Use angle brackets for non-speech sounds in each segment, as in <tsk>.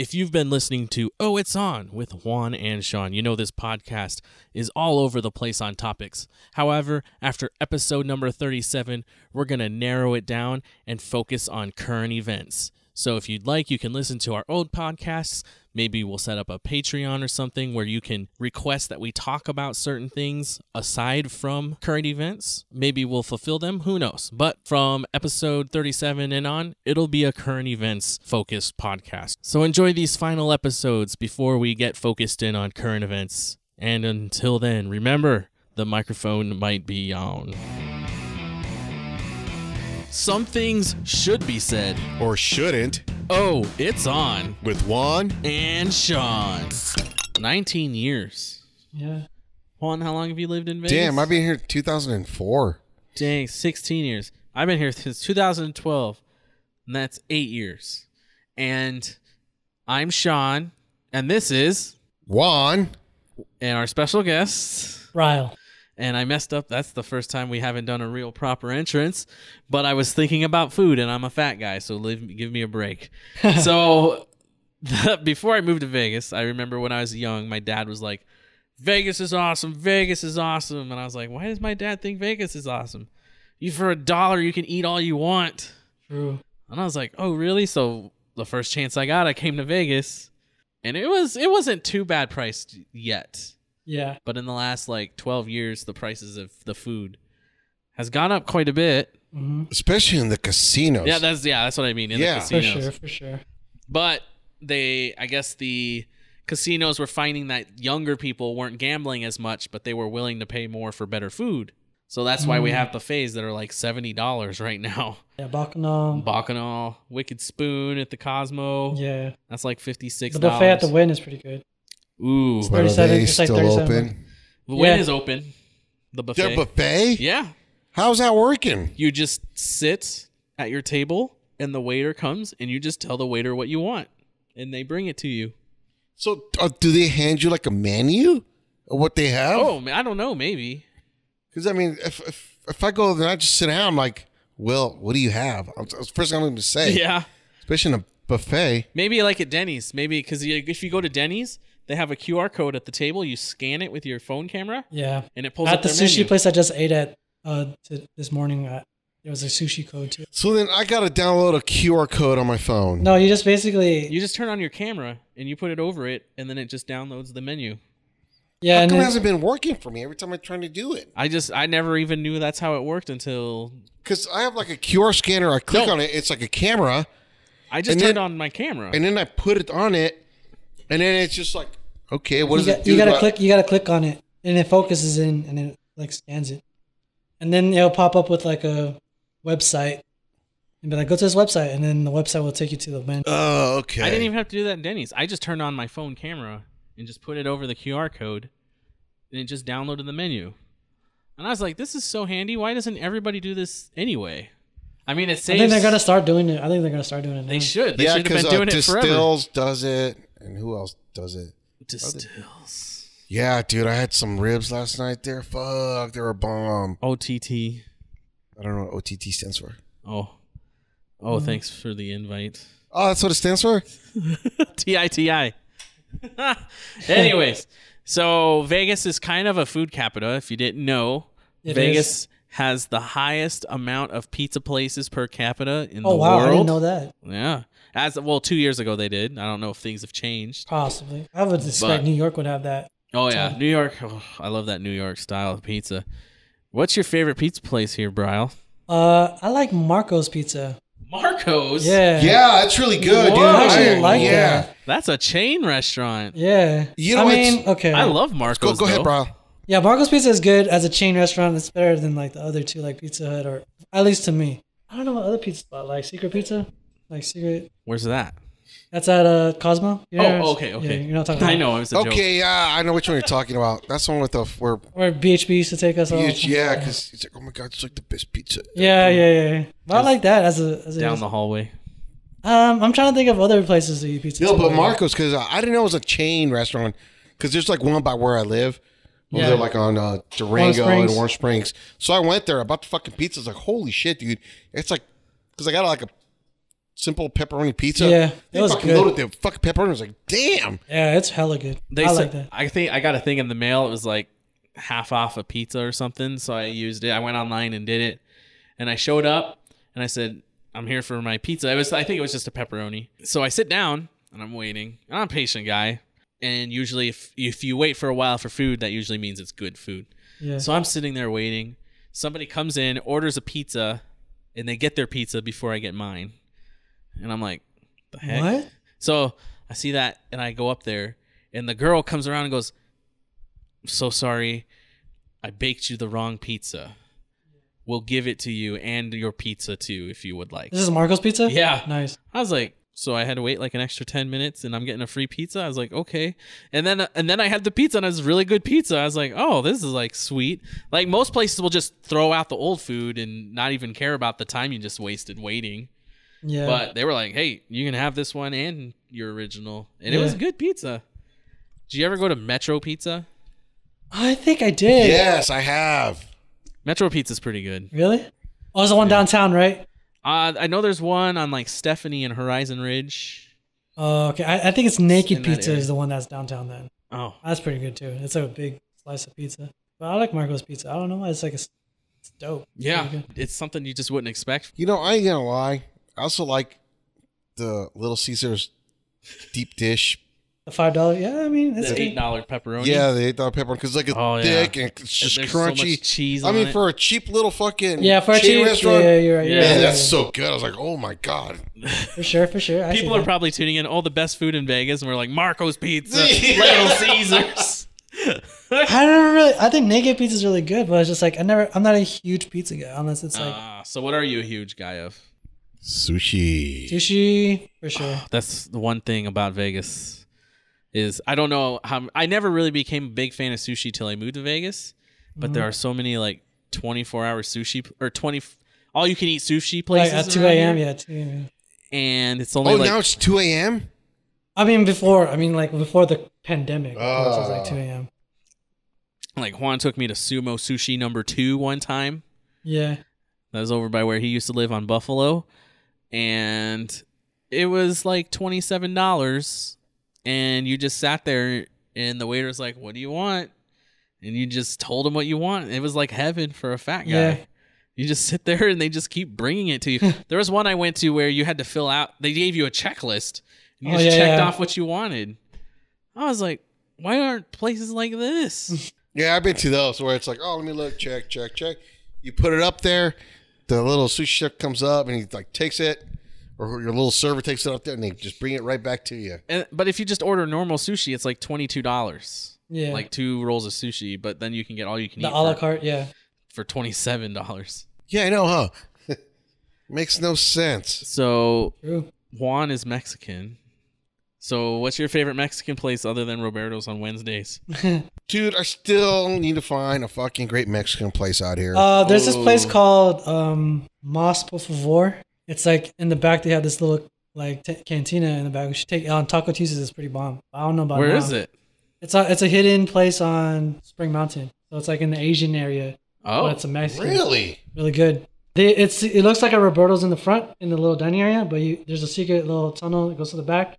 If you've been listening to Oh It's On with Juan and Sean, you know this podcast is all over the place on topics. However, after episode number 37, we're going to narrow it down and focus on current events. So if you'd like, you can listen to our old podcasts. Maybe we'll set up a Patreon or something where you can request that we talk about certain things aside from current events. Maybe we'll fulfill them. Who knows? But from episode 37 and on, it'll be a current events focused podcast. So enjoy these final episodes before we get focused in on current events. And until then, remember the microphone might be on. Some things should be said. Or shouldn't Oh, it's on. with Juan. And Sean. 19 years. Yeah. Juan, how long have you lived in Vegas? Damn, I've been here 2004. Dang, 16 years. I've been here since 2012, and that's eight years. And I'm Sean, and this is, Juan. and our special guest. Ryle. And I messed up. That's the first time we haven't done a real proper entrance. But I was thinking about food, and I'm a fat guy, so leave, give me a break. <laughs> so <laughs> before I moved to Vegas, I remember when I was young, my dad was like, Vegas is awesome. Vegas is awesome. And I was like, why does my dad think Vegas is awesome? You for a dollar, you can eat all you want. True. And I was like, oh really? So the first chance I got, I came to Vegas, and it was it wasn't too bad priced yet. Yeah. But in the last like twelve years, the prices of the food has gone up quite a bit. hmm Especially in the casinos. Yeah, that's yeah, that's what I mean in Yeah. the For sure. For sure. But they, I guess the casinos were finding that younger people weren't gambling as much, but they were willing to pay more for better food. So that's why we Mm. have buffets that are like seventy dollars right now. Yeah. Bacchanal. Bacchanal, Wicked Spoon at the Cosmo. Yeah. That's like fifty six The dollars. buffet at the Wynn is pretty good. Ooh, It's But are 37, they it's like still 37 open? the Wynn Yeah. is open. The buffet. Their buffet? yeah, How's that working? you just sit at your table, and the waiter comes, and you just tell the waiter what you want, and they bring it to you. So, uh, do they hand you like a menu of what they have? Oh, man, I don't know, maybe. Because I mean, if, if if I go there and I just sit down, I'm like, well, what do you have? That's the first thing I'm going to say. <laughs> Yeah. Especially in a buffet. Maybe like at Denny's. Maybe because if you go to Denny's, they have a QR code at the table. You scan it with your phone camera, Yeah. and it pulls At up the their sushi menu. place I just ate at uh to, this morning, uh, there was a sushi code too. So then I got to download a QR code on my phone. No, you just basically You just turn on your camera and you put it over it, and then it just downloads the menu. yeah. How And come it then, hasn't been working for me every time I'm trying to do it? I just I never even knew that's how it worked until Because I have like a QR scanner. I click No. on it. It's like a camera. I just And turned then- on my camera. And then I put it on it. And then it's just like, okay, what you, does got, it do? you gotta Do I- click. You gotta click on it, and it focuses in, and it like scans it, and then it'll pop up with like a website, and be like, go to this website, and then the website will take you to the menu. Oh, okay. I didn't even have to do that in Denny's. I just turned on my phone camera and just put it over the QR code, and it just downloaded the menu. And I was like, "This is so handy. Why doesn't everybody do this anyway?" I mean, it saves. I think they're gonna start doing it. I think they're gonna start doing it. They should. They yeah, should have because been doing uh, it forever. Distills does it. And who else does it? Distills. Yeah, dude, I had some ribs last night there. Fuck, they're a bomb. OTT. I don't know what OTT stands for. Oh. Oh, Mm. thanks for the invite. Oh, that's what it stands for? <laughs> T I T I. <laughs> Anyways, so Vegas is kind of a food capital. If you didn't know, It Vegas has the highest amount of pizza places per capita in Oh the wow, world. I didn't know that. Yeah, as well, two years ago they did. I don't know if things have changed. Possibly, I would expect But- New York would have that. Oh yeah, New York. Oh, I love that New York style of pizza. What's your favorite pizza place here, Brylle? Uh, I like Marco's Pizza. Marco's. Yeah, Yeah, it's really good, Whoa. dude. I actually like yeah. that. that's a chain restaurant. Yeah, You know, I mean, okay, I love Marco's. Go, go ahead, though. bro. Yeah, Marco's Pizza is good as a chain restaurant. It's better than like the other two, like Pizza Hut, or at least to me. I don't know what other pizza spot, like Secret Pizza, like Secret. Where's that? That's at uh Cosmo. You know- Oh, okay, okay. Yeah, you're not talking. <laughs> I know it was a joke. Okay, yeah, I know which one you're talking about. That's the one with the where Where BHB used to take us all. yeah, because it's like, oh my god, it's like the best pizza. Yeah, yeah, yeah. yeah. But I like that as a as a. Down the hallway. um, I'm trying to think of other places to eat pizza. No, too. but Marcos, because I didn't know it was a chain restaurant. Because there's like one by where I live. Over Yeah. there, like on uh, Durango Springs. and Warm Springs. So I went there. I bought the fucking pizza. I was like, holy shit, dude! It's like, because I got like a simple pepperoni pizza. Yeah, they it was fucking good. loaded the fucking pepperoni. I was like, damn. Yeah, it's hella good. They I said, like that. I think I got a thing in the mail. It was like half off a pizza or something. So I used it. I went online and did it, and I showed up and I said, "I'm here for my pizza." It was I think it was just a pepperoni. So I sit down and I'm waiting. And I'm a patient guy, and usually if if you wait for a while for food, that usually means it's good food. Yeah. So I'm sitting there waiting. Somebody comes in, orders a pizza, and they get their pizza before I get mine. And I'm like, the heck? What? So I see that and I go up there and the girl comes around and goes, "I'm so sorry. I baked you the wrong pizza. We'll give it to you and your pizza too if you would like. This is Marco's Pizza. Yeah. Nice. I was like, so I had to wait like an extra 10 minutes and I'm getting a free pizza. I was like, okay. And then and then I had the pizza and it was really good pizza. I was like, oh, this is like sweet. Like most places will just throw out the old food and not even care about the time you just wasted waiting. Yeah. But they were like, hey, you can have this one and your original. And it was good pizza. Did you ever go to Metro Pizza? I think I did. Yes, I have. Metro Pizza's pretty good. Really? Oh, it's the one downtown, right? Uh, I know there's one on like Stephanie and Horizon Ridge. Oh, okay. I, I think it's Naked In Pizza is the one that's downtown. Then Oh, that's pretty good too. It's like a big slice of pizza. But I like Marco's Pizza. I don't know why. It's like a, it's dope. It's yeah. It's something you just wouldn't expect. You know, I ain't gonna lie. I also like the Little Caesars deep dish. The five dollar. Yeah, I mean it's The eight dollar pepperoni. Yeah, the eight dollar pepperoni because like it's Oh, yeah. thick and it's just There's so crunchy. much cheese. I mean, it. for a cheap little fucking Yeah, for a chain cheap. restaurant, Yeah, you're right. Yeah. Yeah, man, yeah, that's yeah. so good. I was like, oh my god. <laughs> for sure, for sure. I people are that. probably tuning in. All the best food in Vegas, and we're like Marco's Pizza, <laughs> Little Caesars. I don't really. I think Naked Pizza is really good, but it's just like I never. I'm not a huge pizza guy unless it's like Ah, so what are you a huge guy of? Sushi. sushi for sure. <sighs> That's the one thing about Vegas is I don't know how I never really became a big fan of sushi till I moved to Vegas, but Mm-hmm. there are so many like 24 hour sushi or 20 all you can eat sushi Like places at two a.m. Yeah, two a.m. and it's only Oh, like now it's two a.m. I mean before. I mean like before the pandemic, it was like Ah. two a.m. like Juan took me to Sumo Sushi number 2 one time. Yeah. That was over by where he used to live on Buffalo. And it was like $27. And you just sat there, and the waiter's like, What do you want? And you just told him what you want. It was like heaven for a fat guy. Yeah. You just sit there and they just keep bringing it to you. <laughs> there was one I went to where you had to fill out, they gave you a checklist. And you Oh, just yeah, checked yeah. off what you wanted. I was like, Why aren't places like this? <laughs> Yeah, I've been to those where it's like, oh, let me look, check, check, check. You put it up there, the little sushi chef comes up and he like takes it, or your little server takes it up there and they just bring it right back to you. and, but if you just order normal sushi, it's like $22. Yeah. like two rolls of sushi, but then you can get all you can the eat The a la for, carte. Yeah. for twenty seven dollars. Yeah, I know, huh? <laughs> Makes no sense. So True. Juan is Mexican. So what's your favorite Mexican place other than Roberto's on Wednesdays? <laughs> Dude, I still need to find a fucking great Mexican place out here. Uh, there's this place Oh. called um, Mas Por Favor. It's like in the back they have this little like t- cantina in the back. We should take on Taco Tuesdays. It's pretty bomb. I don't know about Where now. is it? It's a it's a hidden place on Spring Mountain. So it's like in the Asian area. Oh, but it's a Mexican. really? Really good. They, it's it looks like a Roberto's in the front in the little dining area, but you, there's a secret little tunnel that goes to the back.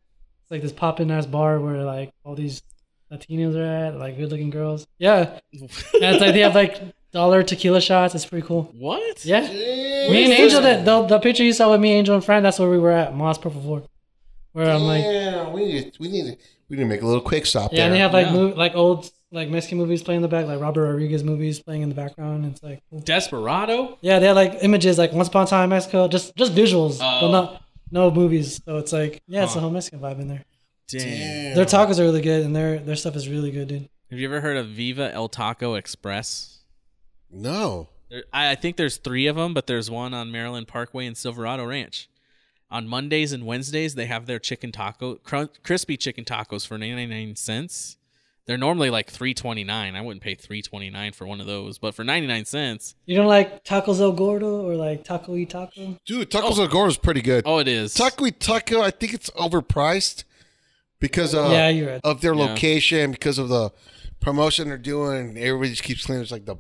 It's like this poppin' ass bar where like all these Latinos are at, like good looking girls. Yeah, <laughs> and it's like they have like dollar tequila shots. It's pretty cool. what? Yeah, me and Angel, that the, the picture you saw with me, Angel, and friend, that's where we were at, Mas Por Favor. Where I'm like, yeah, we need, we need, we need to make a little quick stop yeah, there. and they have like Yeah. mov- like old like Mexican movies playing in the back, like Robert Rodriguez movies playing in the background. It's like. Desperado. yeah, they have like images like Once Upon a Time in Mexico, just just visuals, but Oh. not no movies. So it's like, yeah, it's a Huh. whole Mexican vibe in there. Dang. Their tacos are really good, and their their stuff is really good, dude. Have you ever heard of Viva El Taco Express? No. There, I, I think there's three of them, but there's one on Maryland Parkway and Silverado Ranch. On Mondays and Wednesdays, they have their chicken taco, cr- crispy chicken tacos for 99 cents. They're normally like 3.29. I wouldn't pay 3.29 for one of those, but for 99 cents, You don't like tacos El Gordo or like taco y taco? Dude, Tacos El Gordo is pretty good. oh, it is. Taco y Taco, I think it's overpriced because uh, yeah, you're right. of their Yeah. location, because of the promotion they're doing. Everybody just keeps claiming it's like the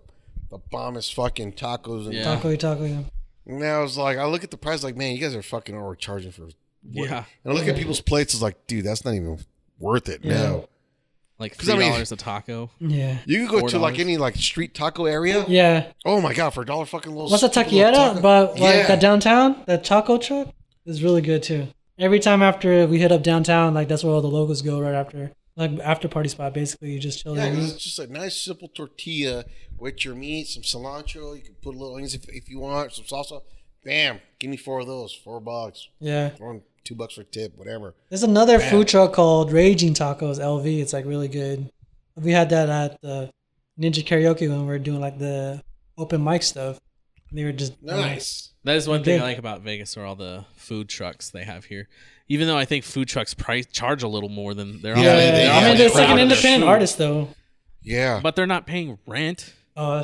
the bombest fucking tacos. And Yeah. Taco y taco, yeah. And I was like, I look at the price, like, man, you guys are fucking overcharging for. Yeah, And I look at people's plates, it's like, dude, that's not even worth it. Yeah. No, like 'Cause I three mean- dollars a taco. Yeah. you could go to like $4. any like street taco area. Yeah. Oh my god, for a dollar fucking little. What's a stupid taqueria? But like Yeah. the downtown, the taco truck is really good too. Every time after we hit up downtown, like that's where all the locals go right after. Like after party spot, basically you just chill Yeah, there. and 'cause eat. it's just a nice simple tortilla with your meat, some cilantro. You can put a little onions if, if you want, some salsa. Bam, give me four of those, four bucks, Yeah. one two bucks for tip, whatever. There's another food truck called Raging Tacos LV. It's like really good. We had that at the Ninja Karaoke when we were doing like the open mic stuff. They were just Nice. That is one thing I like about Vegas are all the food trucks they have here. Even though I think food trucks price charge a little more than they're Yeah, Yeah, all- they- they I mean, it there's like an independent artist though. Yeah, but they're not paying rent. <laughs> Oh,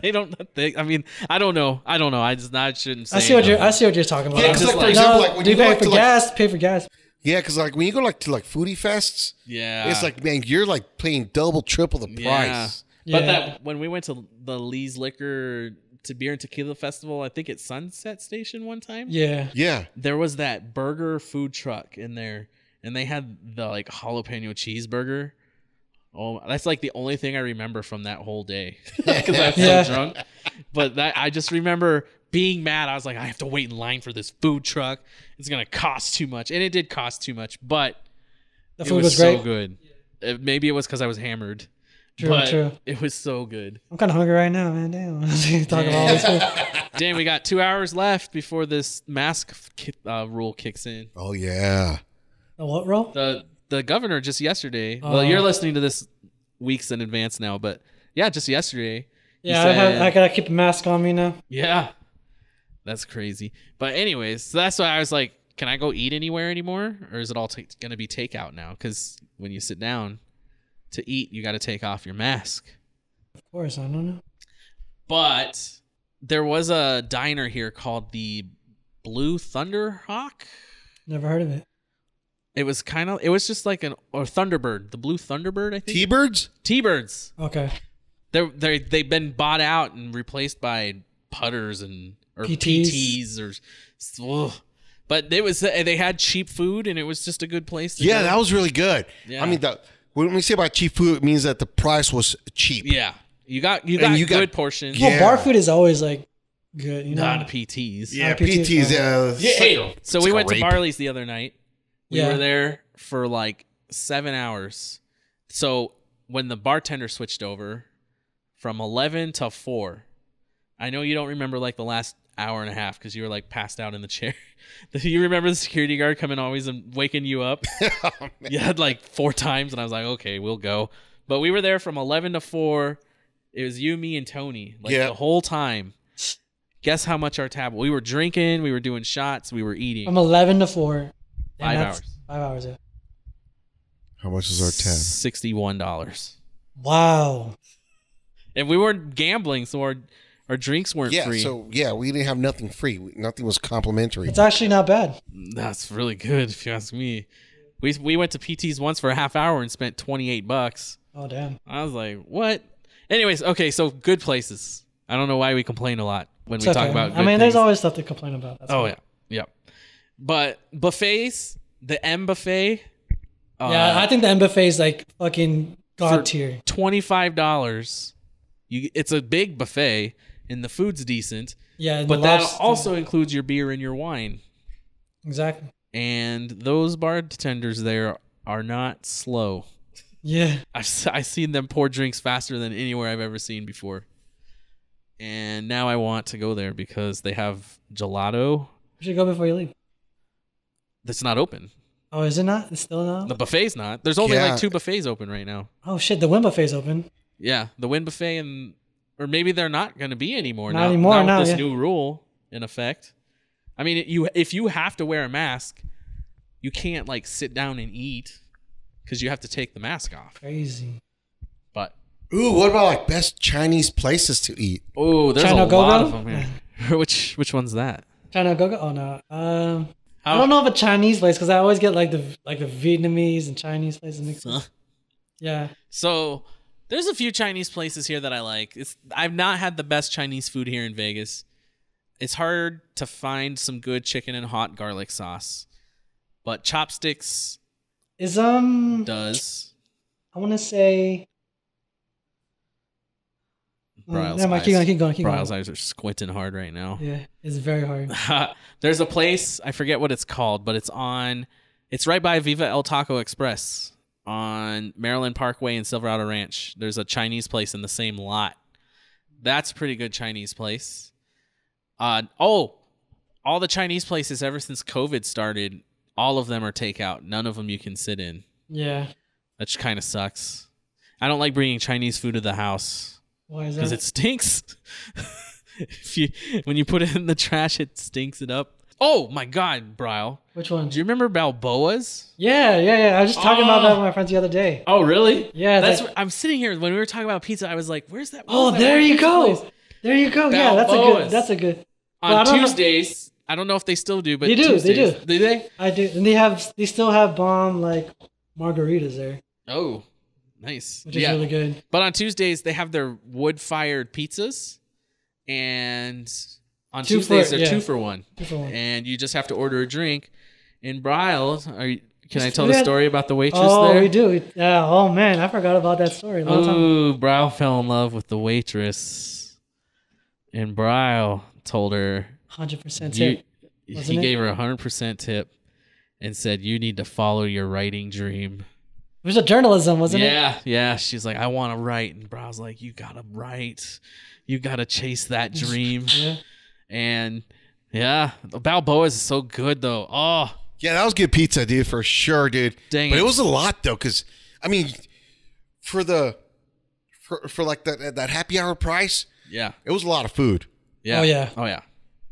they don't. They, I mean, I don't know. I don't know. I just I shouldn't say. I see what you're. I see what you're talking about. Yeah, I'm 'cause, just like, for example, no, like, when do you you pay like, for to, like- gas? Pay for gas. yeah, because like when you go like to like foodie fests, Yeah, it's like man, you're like paying double, triple the price. Yeah. price. But Yeah. that when we went to the Lee's Liquor to Beer and Tequila Festival, I think at Sunset Station one time. Yeah. Yeah, There was that burger food truck in there, and they had the like jalapeno cheeseburger. Oh, that's like the only thing I remember from that whole day <laughs> because I was Yeah. so drunk. But that I just remember being mad. I was like, I have to wait in line for this food truck. It's gonna cost too much, and it did cost too much. But The it food was, was, great. so good. Uh, maybe it was because I was hammered. True, but true. It was so good. I'm kind of hungry right now, man. Damn. <laughs> Talking about all this food. <laughs> Damn, we got two hours left before this mask uh, rule kicks in. oh yeah. The what rule? The the governor just yesterday. well, Oh. you're listening to this weeks in advance now, but yeah, just yesterday. Yeah, I, have, I gotta keep a mask on me now. Yeah, that's crazy. But anyways, so that's why I was like, can I go eat anywhere anymore, or is it all going to be takeout now? Because when you sit down to eat, you got to take off your mask. Of course, I don't know. But there was a diner here called the Blue Thunder Hawk. Never heard of it. It was kind of. It was just like an or Thunderbird, the blue Thunderbird. I think T-birds. T-birds. Okay. They're they they've been bought out and replaced by putters and or PTs, PTs. or. ugh. But it was uh, they had cheap food and it was just a good place. To Yeah, go. that was really good. Yeah. I mean, the, when we say about cheap food, it means that the price was cheap. yeah. You got you got you got- good portions. Yeah. Well, bar food is always like good, you know. Not PTs. Yeah, Not PTs, PTs. Yeah, Yeah, hey, so it's we went a to. Barley's the other night. We Yeah. were there for like seven hours. So when the bartender switched over from eleven to four, I know you don't remember like the last hour and a half because you were like passed out in the <laughs> chair. <laughs> you remember the security guard coming always and waking you up? <laughs> Oh, you had like four times, and I was like, okay, we'll go. But we were there from eleven to four. It was you, me, and Tony like Yeah. the whole time. Guess how much our tab? We were drinking, we were doing shots, we were eating. From 11 to 4. And Five that's- hours. Five hours, yeah. How much is our tab? Sixty-one dollars, Wow. and we weren't gambling, so our our drinks weren't Yeah, free. so yeah, we didn't have nothing free. We- Nothing was complimentary. It's actually not bad. That's really good, if you ask me. We we went to PT's once for a half hour and spent twenty-eight bucks. Oh, damn. I was like, what? Anyways, okay, so good places. I don't know why we complain a lot when It's we okay. talk about. Good I mean, there's things. always stuff to complain about. That's Oh fine. yeah, yeah. But buffets, the M buffet. Uh, Yeah, I think the M buffet is like fucking god tier. Twenty-five dollars. You, it's a big buffet, and the food's decent. Yeah, But that lobster- also includes your beer and your wine. exactly. And those bartenders there are not slow. Yeah, <laughs> I've I've seen them pour drinks faster than anywhere I've ever seen before. And now I want to go there because they have gelato we should go before you leave. That's not open. Oh, is it not? It's still not. The buffet's not. There's only Yeah. like two buffets open right now. Oh shit, the Wynn buffet's open. Yeah, the Wynn buffet and or maybe they're not going to be anymore Not now. anymore, with this yeah. new rule in effect. I mean, you if you have to wear a mask, you can't like sit down and eat because you have to take the mask off. Crazy. But Ooh, what about like best Chinese places to eat? oh, there's China a Go-Go? lot of them here. <laughs> which which one's that? China go go. Oh no. Um, I don't know of a Chinese place because I always get like the like the Vietnamese and Chinese places mixed. Huh? Yeah. So there's a few Chinese places here that I like. It's I've not had the best Chinese food here in Vegas. it's hard to find some good chicken and hot garlic sauce, but Chopsticks Is um, does. I want to say. Mm, never mind. eyes- Keep going. Keep going. Keep Brylle's going. eyes are squinting hard right now. Yeah, it's very hard. <laughs> There's a place I forget what it's called, but it's on. It's right by Viva El Taco Express on Maryland Parkway and Silverado Ranch. There's a Chinese place in the same lot. That's a pretty good Chinese place. Uh oh, all the Chinese places ever since COVID started, all of them are takeout. None of them you can sit in. Yeah. Which kind of sucks. I don't like bringing Chinese food to the house Why is that? because it stinks. <laughs> if you when you put it in the trash, it stinks it up. Oh my God, Brylle. Which one? Do you remember Balboa's? Yeah, yeah, yeah. I was just talking about Oh. that with my friends the other day. Oh, really? Yeah, That's. like- what, I'm sitting here when we were talking about pizza. I was like, "Where's that?" Oh, there you go. place? There you go. Yeah, that's a good. That's a good. But I On know- Tuesdays, I don't know if they still do, but They do, they do. Do they? I do, and they have. They still have bomb like margaritas there, Oh, nice. which is yeah, really good. but on Tuesdays they have their wood-fired pizzas, and on Two Tuesdays for- they're yeah. two for one. Two for one. and you just have to order a drink. In Brylle, are you, can I tell the had- story about the waitress Oh, there? we do. Yeah. Oh man, I forgot about that story. A long time. Ooh, Brylle fell in love with the waitress, and Brylle told her Hundred percent you, tip. he it? gave her a hundred percent tip, and said you need to follow your writing dream. It was a journalism, wasn't it? yeah, yeah. She's like, I want to write, and Brylle's like, you gotta write, you gotta chase that <laughs> dream, Yeah. and yeah, Balboa's is so good though. Oh, Yeah, that was good pizza, dude, for sure, dude. Dang but it. it was a lot though, because I mean, for the for for like that that happy hour price, yeah, it was a lot of food. yeah, Oh, yeah. oh yeah.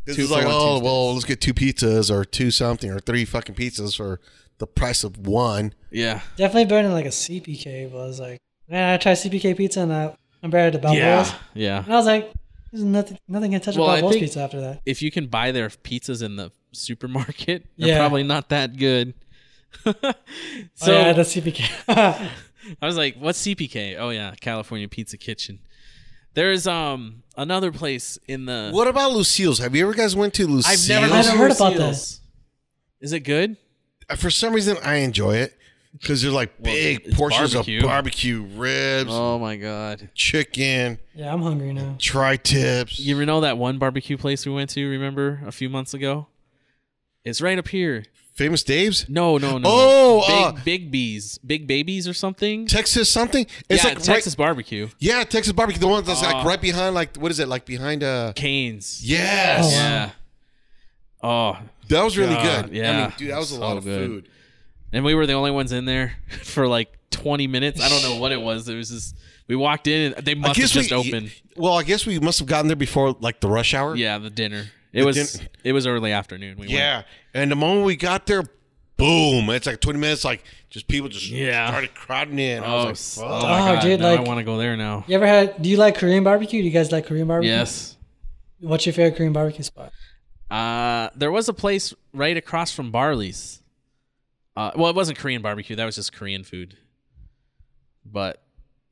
This Two is like, one oh Tuesdays. well, let's get two pizzas or two something or three fucking pizzas for the price of one. Yeah. Definitely better than like a CPK. But I was like, man, I tried CPK pizza and I compared it to Balboa's, Yeah. Yeah. and I was like, there's nothing. Nothing can touch Well, I Balboa's think- pizza after that. If you can buy their pizzas in the supermarket, they're Yeah. probably not that good. <laughs> so oh, yeah, the CPK. <laughs> I was like, what's CPK? Oh yeah, California Pizza Kitchen. There's um another place in the What about Lucille's? Have you ever guys went to Lucille's? I've never I've been to heard about this. Is it good? For some reason, I enjoy it because they're like Well, big it's portions barbecue. of barbecue ribs, Oh my god. chicken, yeah, I'm hungry now. tri-tips. You ever know that one barbecue place we went to, remember, a few months ago? It's right up here. Famous Dave's, No, no, no. Oh, big, uh, big bees, big babies or something. Texas something. It's yeah, like Texas right, barbecue. yeah, Texas barbecue. The one that's Oh. like right behind, like what is it? Like behind uh Canes. Yes, Oh, wow. Yeah. Oh, that was really God, good. yeah. I mean, dude, that was a So lot of good. food. and we were the only ones in there <laughs> for like 20 minutes. I don't know what it was. It was just we walked in and they must have just we. opened. Well, I guess we must have gotten there before like the rush hour. Yeah, the dinner. It The was din- it was early afternoon. We went. Yeah, and the moment we got there, boom! It's like twenty minutes. Like just people just Yeah. started crowding in. I Oh, was like, oh fuck. my Oh, god! dude, now I like- want to go there now. You ever had? Do you like Korean barbecue? Do you guys like Korean barbecue? Yes. What's your favorite Korean barbecue spot? Uh, there was a place right across from Barley's. Uh, well, it wasn't Korean barbecue. That was just Korean food. But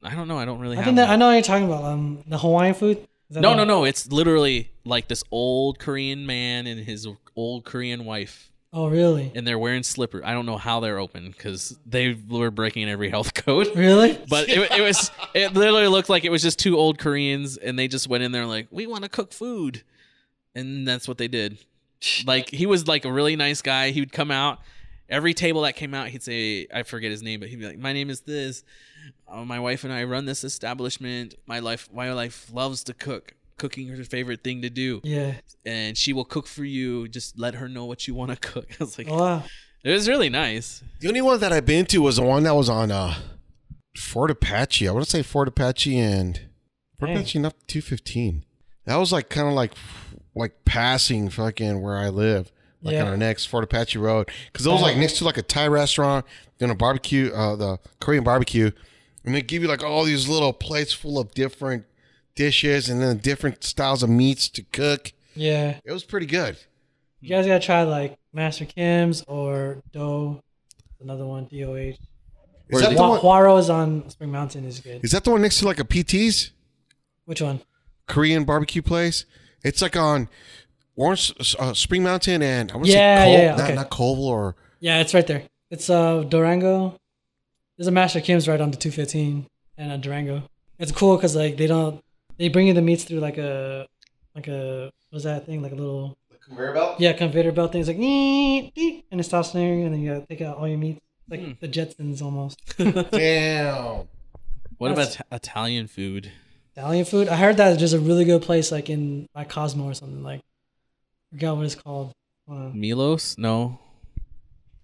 I don't know. I don't really I have. think that. I know what you're talking about. Um, the Hawaiian food. That No, no, no. It's literally like this old Korean man and his old Korean wife, Oh, really? and they're wearing slippers. I don't know how they're open because they were breaking every health code. Really? <laughs> But it, it was it literally looked like it was just two old Koreans, and they just went in there like, "We want to cook food," and that's what they did. Like he was like a really nice guy. He would come out every table that came out. He'd say, "I forget his name," but he'd be like, "My name is this. Uh, my wife and I run this establishment. My life, my life loves to cook. Cooking is her favorite thing to do, Yeah. and she will cook for you. Just let her know what you want to <laughs> cook." I was like, Oh, wow. it was really nice. The only one that I've been to was the one that was on uh, Fort Apache. I want to say Fort Apache and Fort Dang. Apache and up two fifteen. That was like kind of like like passing fucking where I live, like Yeah. on our next Fort Apache Road, because it was like next to like a Thai restaurant, then a barbecue, uh, the Korean barbecue, and they give you like all these little plates full of different dishes and then different styles of meats to cook. Yeah. It was pretty good. You guys gotta try like Master Kim's or Dough. Another one, DOH. Is that, the one, Huaro's on Spring Mountain is good. is that the one next to like a PT's? Which one? Korean barbecue place. It's like on Orange uh, Spring Mountain and I want to Yeah, say Col- yeah, yeah, not, okay. not Colville or Yeah, it's right there. It's uh Durango. There's a Master Kim's right on the 215 and a Durango. It's cool because like they don't they bring you the meats through like a like a what's that thing like a little conveyor belt. yeah conveyor belt thing. It's like "Neat, neat," and it stops there and then you gotta take out all your meats like Hmm. the Jetsons almost. <laughs> Damn. What That's- about Italian food? Italian food. I heard that there's a really good place like in by Cosmo or something like. I forgot what it's called. Hold on. Milos? No.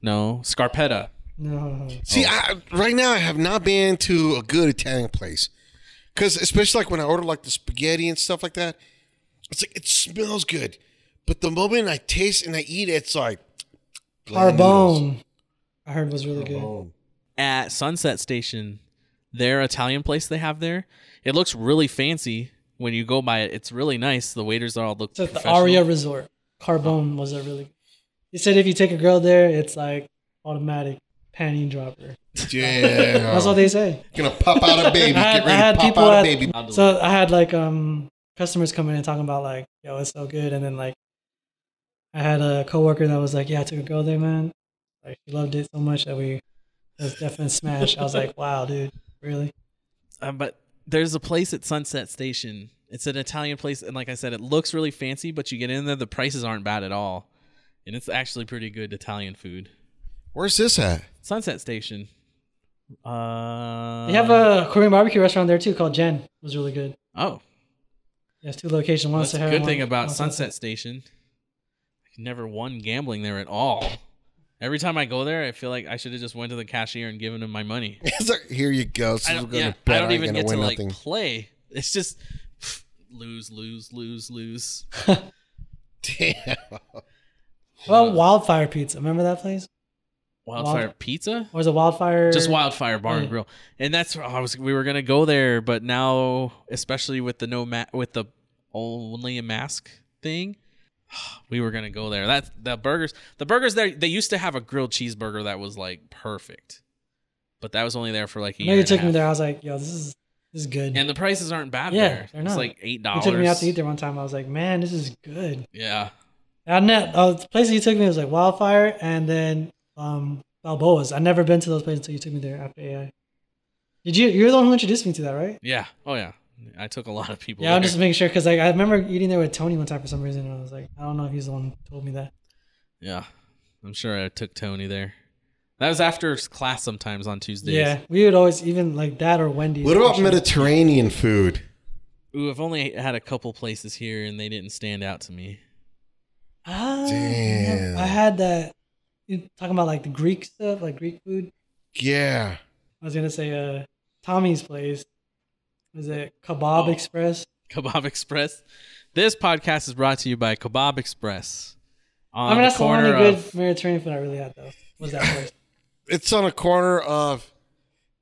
No. Scarpetta. No. See, I, right now I have not been to a good Italian place, because especially like when I order like the spaghetti and stuff like that, it's like it smells good, but the moment I taste and I eat it, it's like <tsk> bland. Carbone. I heard was really good. At Sunset Station, their Italian place they have there, it looks really fancy. When you go by it, it's really nice. The waiters are all look It's at the. Aria Resort. Carbone was a really. He said if you take a girl there, it's like automatic panty dropper. Yeah, That's what they say. Gonna pop out a <laughs> baby. I had, Get ready I had to pop people out a at, baby. so I had like um customers come in and talking about like yo it's so good and then like I had a coworker that was like yeah I took a girl there man like she loved it so much that we it was definitely smash I was like wow dude really Uh, but there's a place at Sunset Station. It's an Italian place, and like I said, it looks really fancy. But you get in there, the prices aren't bad at all, and it's actually pretty good Italian food. Where's this at? Sunset Station. Uh, they have a Korean barbecue restaurant there too called Gen it was really good oh. there's two locations one That's the Sahara, good one- thing about one Sunset Station. I never won gambling there at all. Every time I go there, I feel like I should have just went to the cashier and given him my money. <laughs> Like, here you go. So I don't, gonna yeah, bet I don't even gonna get to win like nothing. play. It's just <sighs> lose, lose, lose, lose. <laughs> Damn. well Wildfire Pizza remember that place Wildfire Wild- Pizza? or was it Wildfire Just Wildfire Bar and Yeah. Grill, and that's where I was. We were gonna go there, but now, especially with the no ma- with the only a mask thing, <sighs> we were gonna go there. That the burgers, the burgers there, they used to have a grilled cheeseburger that was like perfect, but that was only there for like a I year. you took me there I was like yo this is this is good and the prices aren't bad Yeah, there. they're It's not. like eight dollars. you took me out to eat there one time I was like man this is good Yeah, And that uh, the place you took me was like Wildfire and then um Balboa's. I've never been to those places until you took me there after AI. Did you? You're the one who introduced me to that, right? yeah, oh yeah. I took a lot of people. Yeah, I'm just making sure because like I remember eating there with Tony one time for some reason, and I was like, I don't know if he's the one who told me that. Yeah, I'm sure I took Tony there. That was after class sometimes on Tuesdays. Yeah, we would always even like that or Wendy's. What about Mediterranean food? Ooh, I've only had a couple places here and they didn't stand out to me. Ah, Damn. I had that. You talking about like the Greek stuff, like Greek food? Yeah. I was gonna say uh Tommy's place. Was it Kebab Oh. Express? Kebab Express. This podcast is brought to you by Kebab Express. On I mean, that's the the only corner good of Mediterranean food I really had though. Was that place? <laughs> It's on a corner of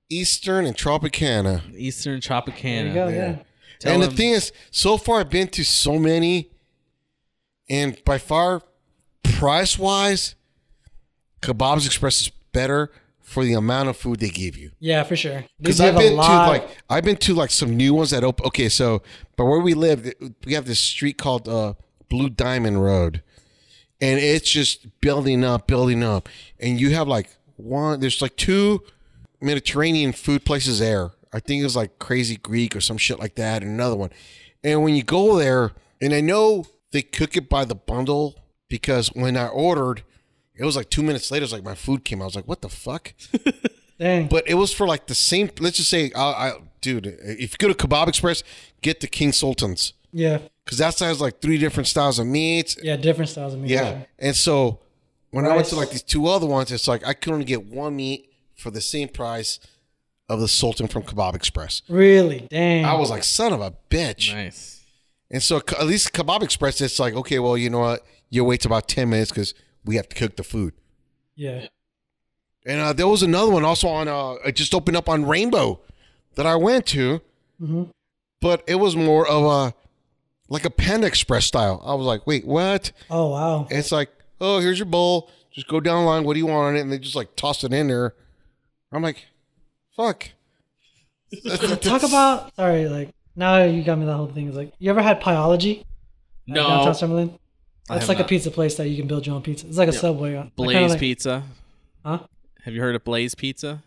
Eastern and Tropicana. Eastern There you Tropicana. go. Yeah. Yeah. Tell and them- the thing is, so far I've been to so many, and by far, price wise, Kebabs Express is better for the amount of food they give you. Yeah, for sure. Because I've been to like I've been to like some new ones that open. Okay, so but where we live, we have this street called uh, Blue Diamond Road, and it's just building up, building up, and you have like one. There's like two Mediterranean food places there. I think it was like Crazy Greek or some shit like that, and another one. And when you go there, and I know they cook it by the bundle because when I ordered, it was like two minutes later. It's like my food came. I was like, "What the fuck?" <laughs> Dang. But it was for like the same. Let's just say, I, I dude, if you go to Kebab Express, get the King Sultans yeah. because that has like three different styles of meats. Yeah, different styles of meat. Yeah, and so when I went to like these two other ones, it's like I could only get one meat for the same price of the Sultan from Kebab Express. Really? Dang. I was like, son of a bitch. Nice. And so at least Kebab Express, it's like, okay, well, you know what? You wait about ten minutes because we have to cook the food. yeah. And uh, there was another one also on. Uh, it just opened up on Rainbow that I went to, hmm but it was more of a like a Panda Express style. I was like, wait, what? Oh wow. And it's like, oh, here's your bowl. Just go down the line. What do you want on it? And they just like toss it in there. I'm like, fuck. <laughs> Talk about sorry, like now you got me the whole thing. Is like you ever had Pieology? at No. Downtown Summerlin. I That's like not. a pizza place that you can build your own pizza. It's like a Subway. Uh, like, Blaze like- Pizza. Huh? Have you heard of Blaze Pizza?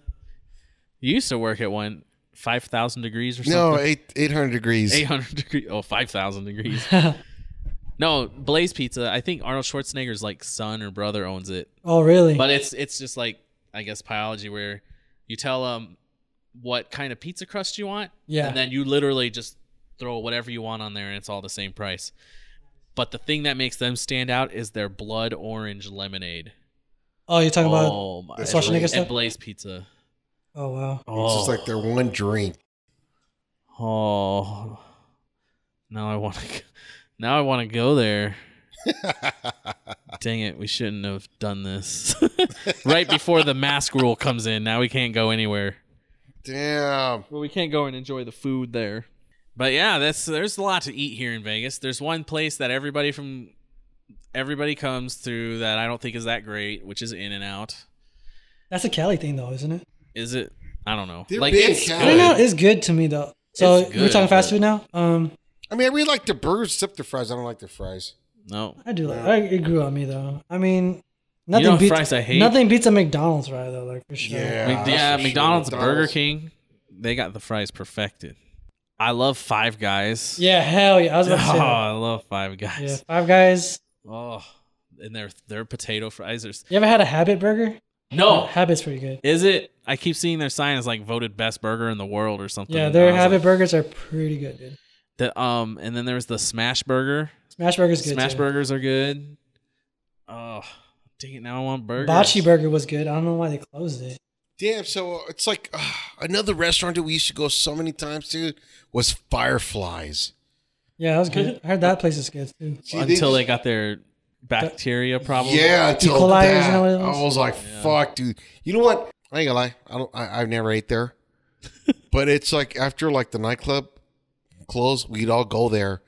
You used to work at one, 5,000 degrees or something. No, eight eight hundred degrees. 800 <laughs> degrees. Oh, 5,000 degrees. <laughs> no, Blaze Pizza. I think Arnold Schwarzenegger's like son or brother owns it. oh, really? But it's it's just like I guess Pieology where you tell them what kind of pizza crust you want, Yeah. and then you literally just throw whatever you want on there, and it's all the same price. But the thing that makes them stand out is their blood orange lemonade. oh, you're talking about? oh my! That's Schwarzenegger right. stuff? And Blaze Pizza. Oh wow. Oh, It's just like their one drink. oh. Now I want to. Now I want to go there. <laughs> Dang it! We shouldn't have done this. <laughs> right before the mask rule comes in, now we can't go anywhere. Damn. Well, we can't go and enjoy the food there. But yeah, that's there's a lot to eat here in Vegas. There's one place that everybody from everybody comes through that I don't think is that great, which is In and Out. That's a Cali thing, though, isn't it? Is it? I don't know. They're like big it's Cali. I don't know. good. To me though. So It's we're talking fast food now. Um, I mean, I really like the burgers except the fries. I don't like the fries. No, I do like. I, it grew on me though. I mean, you nothing know beats fries I hate. nothing beats a McDonald's fry though, like for sure. Yeah. Mc- that's yeah, for sure. McDonald's, Burger King, they got the fries perfected. I love Five Guys. Yeah, hell yeah. I was Oh, about to say. that. I love Five Guys. Yeah, Five Guys. Oh, and their their potato fries are. You ever had a Habit burger? No, Habit's pretty good. Is it? I keep seeing their sign as like voted best burger in the world or something. Yeah, their Habit like- burgers are pretty good, dude. The, um, and then there's the Smash Burger. Smash burgers good. Smash too. burgers are good. Oh, dang it! Now I want burgers. Bachi burger was good. I don't know why they closed it. Damn. So it's like uh, another restaurant that we used to go so many times to was Fireflies. Yeah, that was good. I heard that place is good too. See, until just- they got their bacteria problem. Yeah, until Coli, that, isn't that what it was? I was like, "Fuck, dude." You know what? I ain't gonna lie. I don't. I, I've never ate there, <laughs> but it's like after like the nightclub closed, we'd all go there,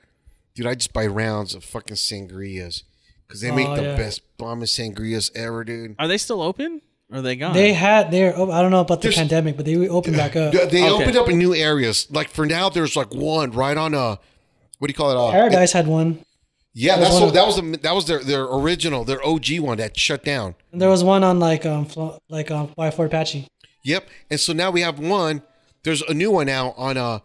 dude. I just buy rounds of fucking sangrias because they make Oh, the yeah. best bombest sangrias ever, dude. Are they still open? Or are they gone? They had their. Oh, I don't know about the There's- pandemic, but they opened back up. They they Okay. opened up in new areas. Like for now, there's like one right on a what do you call it? Uh, Paradise had one. Yeah, There's that's one what, of- that was the that was their their original their OG one that shut down. And there was one on like um Flo- like um by Fort Apache. Yep. And so now we have one. There's a new one now on uh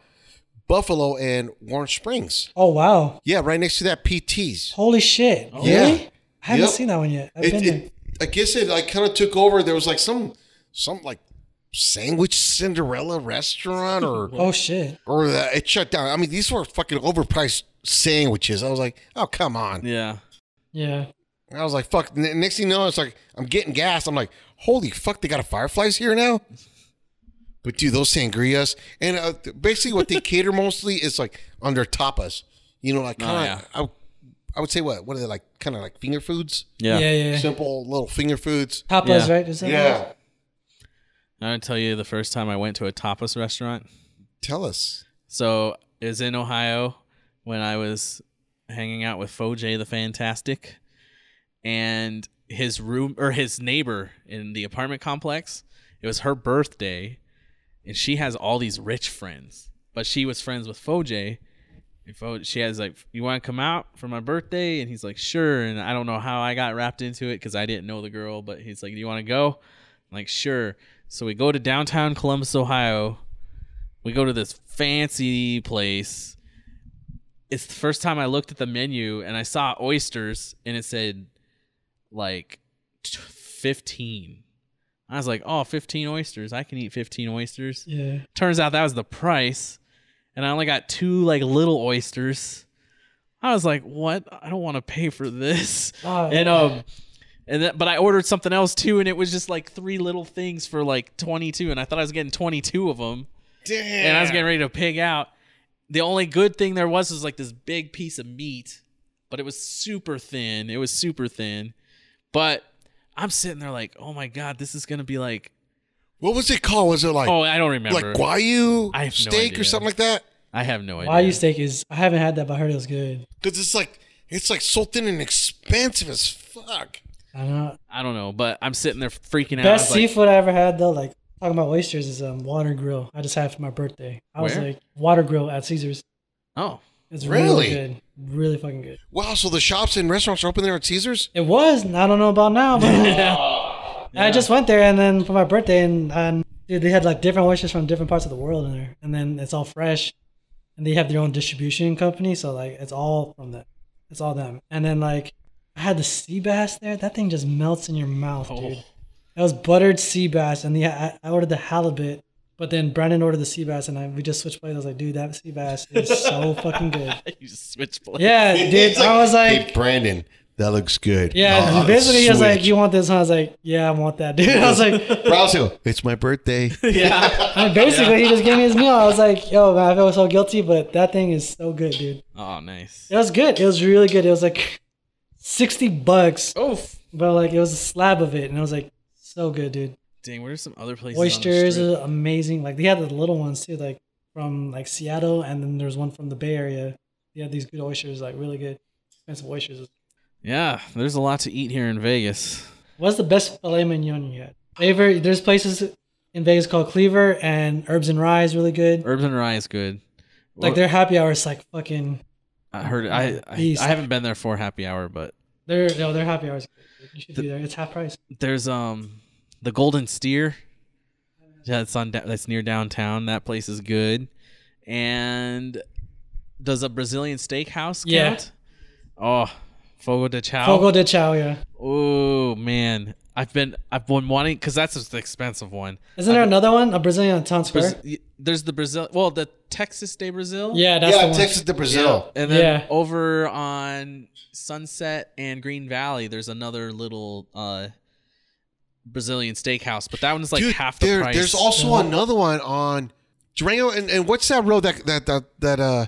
Buffalo and Warm Springs. Oh wow! Yeah, right next to that PT's. Holy shit! Oh. Yeah. Really? I haven't Yep. seen that one yet. I've It, been there. it, I guess it like kind of took over. There was like some some like sandwich Cinderella restaurant or <laughs> Oh shit! or that it shut down. I mean, these were fucking overpriced sandwiches. I was like, oh come on. yeah. Yeah. I was like, fuck. N- next thing you know, it's like I'm getting gas. I'm like, holy fuck, they got a Fireflies here now. But dude, those sangrias and uh, basically what they cater mostly is like on their tapas. You know, like Oh, kind yeah. of. I, I would say what? What are they like? Kind of like finger foods. Yeah. Yeah. Yeah. Simple little finger foods. Tapas, Yeah. right? Is that what it is? I'm gonna tell you the first time I went to a tapas restaurant. Tell us. So it was in Ohio when I was hanging out with Foj the Fantastic, and his room or his neighbor in the apartment complex. It was her birthday, and she has all these rich friends, but she was friends with Foj. And Fo- she has like, "You want to come out for my birthday?" And he's like, "Sure." And I don't know how I got wrapped into it because I didn't know the girl, but he's like, "Do you want to go?" I'm like, "Sure." So we go to downtown Columbus, Ohio. We go to this fancy place. It's the first time I looked at the menu and I saw oysters and it said like 15. I was like, oh, 15 oysters. I can eat 15 oysters. Yeah. Turns out that was the price. And I only got two like little oysters. I was like, what? I don't want to pay for this. Oh, And um and then, but I ordered something else too, and it was just like three little things for like twenty two, and I thought I was getting twenty two of them Damn. and I was getting ready to pig out. The only good thing there was was like this big piece of meat, but it was super thin. It was super thin. But I'm sitting there like, oh my god, this is gonna be like, What was it called? Was it like oh, I don't remember. like Guayu I have steak idea. or something like that? I have no idea. Wagyu steak is. I haven't had that, but I heard it was good. Because it's like it's like so thin and expensive as fuck. I don't know. I don't know, but I'm sitting there freaking out. I Best was like, seafood I ever had though, like talking about oysters, is um Water Grill. I just had it for my birthday. I was Where? like Water Grill at Caesars. oh, It's really, Really? good. Really fucking good. Wow, so the shops and restaurants are open there at Caesars? It was. I don't know about now, but <laughs> <laughs> I just went there and then for my birthday and, and dude, they had like different oysters from different parts of the world in there, and then it's all fresh, and they have their own distribution company, so like it's all from them. It's all them. And then like I had the sea bass there. That thing just melts in your mouth, Oh. dude. That was buttered sea bass, and the I, I ordered the halibut. But then Brandon ordered the sea bass, and I, we just switched plates. I was like, "Dude, that sea bass is so <laughs> fucking good." you just switch places. Yeah, dude. It's I was like, hey, Brandon, that looks good. Yeah, Oh, basically he was like, "You want this?" one?" I was like, "Yeah, I want that, dude." <laughs> I was like, <laughs> Brownsville, it's my birthday. <laughs> yeah. I mean, basically he just gave me his meal. I was like, "Yo, man, I feel so guilty, but that thing is so good, dude. Oh, nice. It was good. It was really good. It was like sixty bucks, Oof. but like it was a slab of it, and it was like so good, dude. Dang, what are some other places? Oysters are amazing. Like they had the little ones too, like from like Seattle, and then there's one from the Bay Area. They had these good oysters, like really good, expensive oysters. Yeah, there's a lot to eat here in Vegas. What's the best filet mignon you had? Favorite? There's places in Vegas called Cleaver and Herbs and Rye is really good. Herbs and Rye is good. Like Well, their happy hour is like fucking. I heard. I, I I haven't been there for happy hour, but they're no, their happy hours. You should be there. It's half price. there's um the Golden Steer. Yeah, it's on. That's near downtown. That place is good. And does a Brazilian steakhouse Yeah. count? Oh, Fogo de Chao. Fogo de Chao, yeah. Oh man, I've been I've been wanting because that's just the expensive one. Isn't there another one? A Brazilian on Town Square? Braz- there's the Brazil. Well, the Texas de Brazil. yeah, that's the yeah, one. Texas de Brazil. And then Yeah. over on Sunset and Green Valley, there's another little uh, Brazilian steakhouse, but that one's like Dude, half the there- price. There's also Yeah. another one on Durango, and, and what's that road that that that that uh?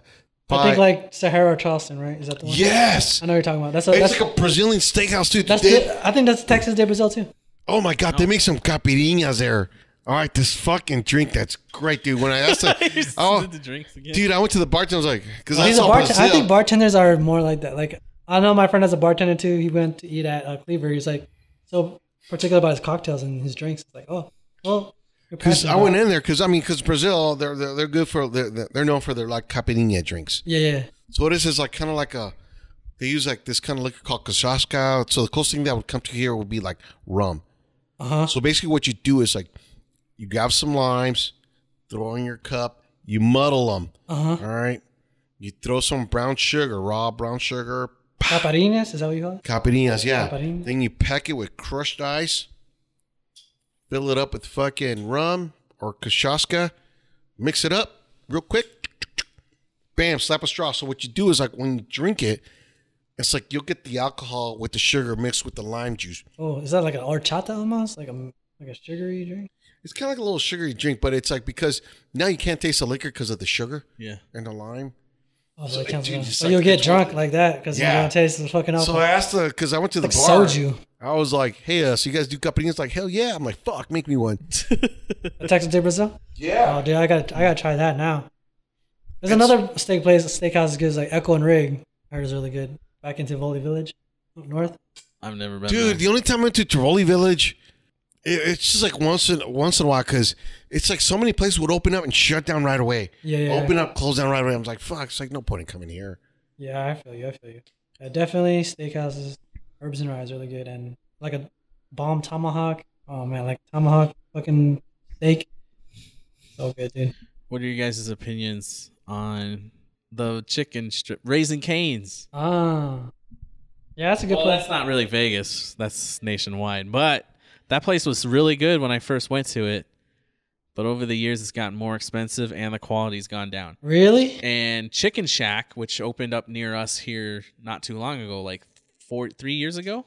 I think like Sahara Charleston, right? Is that the one? yes, I know what you're talking about. That's a, it's like a Brazilian steakhouse, dude. that's They- the- I think that's Texas de Brazil too. oh my god, they make some caipirinhas there. All right, this fucking drink that's great, dude. When I asked, <laughs> You the, just oh, the drinks again. dude, I went to the bartender. I was like, because I saw bartender. Brazil. I think bartenders are more like that. Like I know my friend has a bartender too. He went to eat at uh, Cleaver. He's like so particular about his cocktails and his drinks. It's like, oh, well, you're Because I went in there because I mean because Brazil they're, they're they're good for they're they're known for their like caipirinha drinks. Yeah, yeah. So this is like kind of like a they use like this kind of liquor called cachaça. So the closest thing that would come to here would be like rum. Uh huh. So basically, what you do is like you grab some limes, throw in your cup, you muddle them. Uh huh. All right, you throw some brown sugar, raw brown sugar, Caparines, is that what you call it? caipirinhas, yeah. Caipirinha. Then you pack it with crushed ice, fill it up with fucking rum or cachaça, mix it up real quick. Bam, slap a straw. So what you do is like when you drink it, it's like you'll get the alcohol with the sugar mixed with the lime juice. Oh, is that like an horchata almost? Like a like a sugary drink? It's kind of like a little sugary drink, but it's like because now you can't taste the liquor because of the sugar yeah. and the lime. Oh, So so, it- it dude, so like- you'll get drunk like that because Yeah. you don't taste the fucking alcohol. So. I asked the because I went to the like bar. soju. I was like, "Hey, uh, so you guys do caipirinhas?" Like, "Hell yeah!" I'm like, "Fuck, make me one." <laughs> A Texas de Brazil? Yeah. Oh, dude, I got I gotta try that now. There's another steak place, steakhouse is good, it's like Echo and Rig. I heard is really good. Back into Tivoli Village, up north. I've never been Dude, there. the only time I went to Tivoli Village, it, it's just like once in once in a while because it's like so many places would open up and shut down right away. Yeah, yeah. Open up, close down right away. I'm like, fuck. It's like no point in coming here. Yeah, I feel you. I feel you. Yeah, definitely steakhouses, herbs and rye is really good, and like a bomb tomahawk. Oh man, like tomahawk fucking steak. So good, dude. What are your guys' opinions on the chicken strip, Raising Canes? Ah, yeah, that's a good Well, place. that's not really Vegas. That's nationwide. But that place was really good when I first went to it. But over the years, it's gotten more expensive and the quality's gone down. Really? And Chicken Shack, which opened up near us here not too long ago, like four, three years ago,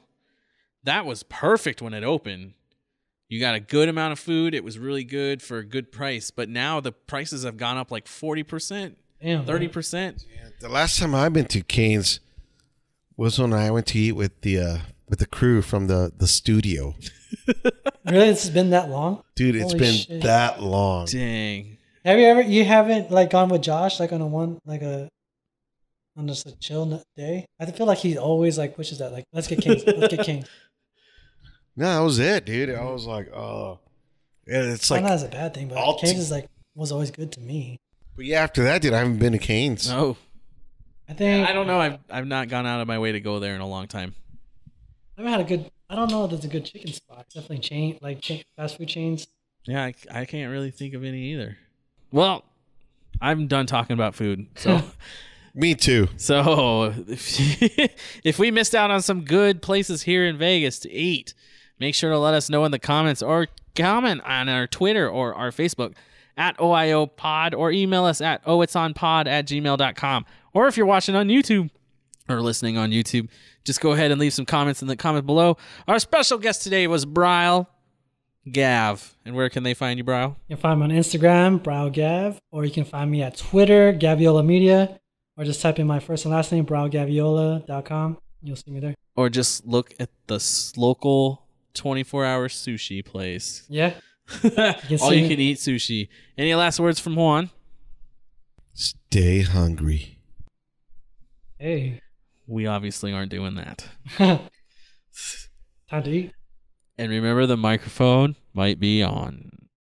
that was perfect when it opened. You got a good amount of food. It was really good for a good price. But now the prices have gone up like 40%, Damn. 30%. The last time I've been to Canes was when I went to eat with the uh, with the crew from the the studio. <laughs> Really, it's been that long? Dude, it's Holy been shit. that long. Dang. Have you ever? You haven't like gone with Josh like on a one like a on just a chill day? I feel like he always like pushes that like let's get kings, let's get kings. <laughs> No, that was it, dude. I was like, oh, yeah. It's Like, like, not as a bad thing, but all Kings t- is like was always good to me. but yeah. After that, dude, I haven't been to Canes. No. I think I don't know. I've I've not gone out of my way to go there in a long time. I haven't had a good. I don't know if there's a good chicken spot. Definitely chain like chain, fast food chains. Yeah, I, I can't really think of any either. Well, I'm done talking about food. So <laughs> Me too. so if, <laughs> if we missed out on some good places here in Vegas to eat, make sure to let us know in the comments or comment on our Twitter or our Facebook at OIO Pod or email us at ohitsonpod at gmail.com. Or if you're watching on YouTube or listening on YouTube, just go ahead and leave some comments in the comment below. Our special guest today was Brylle Gav. And where can they find you, Brylle? You can find me on Instagram, BrylleGav, or you can find me at Twitter, Gaviola Media, or just type in my first and last name, bryllegaviola.com. You'll see me there. Or just look at the local 24 hour sushi place. Yeah. <laughs> All you me. can eat sushi. Any last words from Juan? Stay hungry. Hey. We obviously aren't doing that. <laughs> Time to eat. And remember, the microphone might be on.